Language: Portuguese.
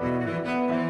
Música